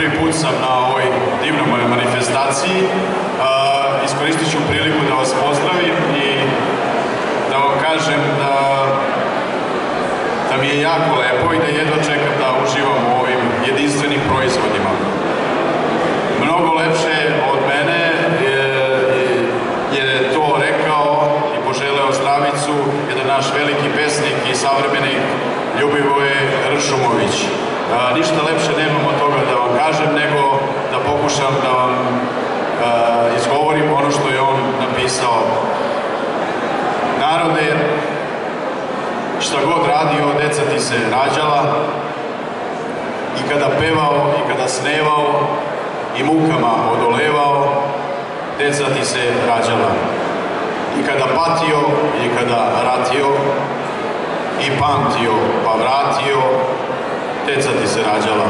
prvi put sam na ovoj divnoj manifestaciji. Iskoristit ću priliku da vas pozdravim i da vam kažem da, da mi je jako lepo i da jedno čekam da uživam u ovim jedinstvenim proizvodima. Mnogo lepše od mene je, je to rekao i poželeo zdravicu jedan naš veliki pesnik i savremenik Ljubivoje Ršumović. A, ništa lepše nemam od toga da vam kažem, nego da pokušam da vam a, izgovorim ono što je on napisao. Narode, šta god radio, deca ti se rađala i kada pevao i kada snevao i mukama odolevao, deca ti se rađala. I kada patio i kada ratio i pamtio pa vratio, deca ti se rađala.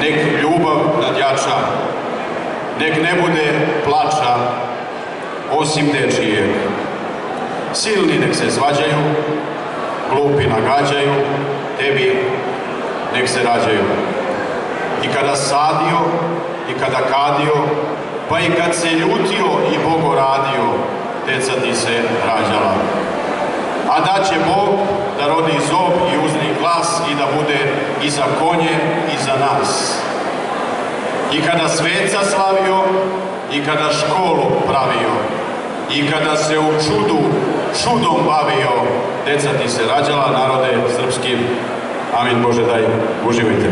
Nek ljubav nadjača, nek ne bude plača, osim dečijeg. Silni nek se svađaju, glupi nagađaju, tebi nek se rađaju. I kada sadio, i kada kadio, pa i kad se ljutio i Bogo radio, deca ti se rađala. A da će Bog da rodi zob i uzni glas i da bude i za konje i za nas. I kada sveca slavio, i kada školu pravio, i kada se u čudu čudom bavio, deca ti se rađala, narode srpski. Amin Bože daj, uživajte.